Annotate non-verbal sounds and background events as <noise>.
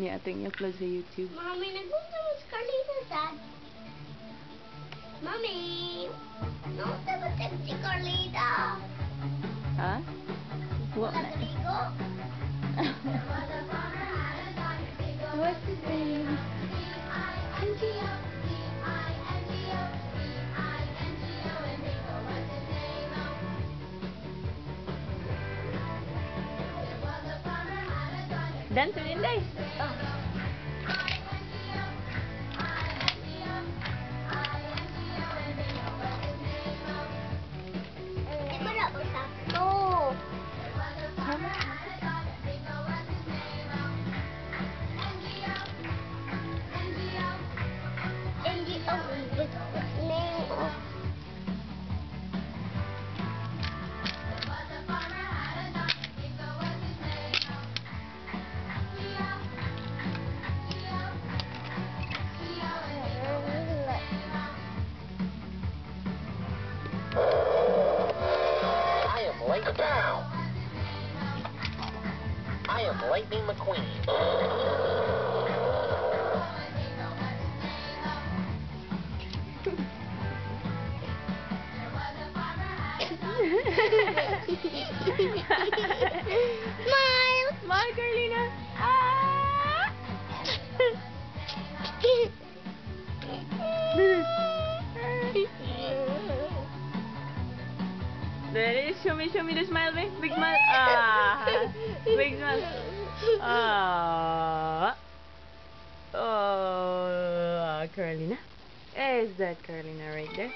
Yeah, ating i-upload sa YouTube. Mommy, mo si Carlita, Dad. Mommy! No, dapat si Carlita. Ha? Wa Wala na. kaligo. What's his name? Dan terlindai. Ah. I am Lake I am Lightning McQueen. <laughs> It is. Show me, show me the smile, babe. Big smile. <laughs> Ah, big smile. Ah. Oh, Carolina. Is that Carolina right there?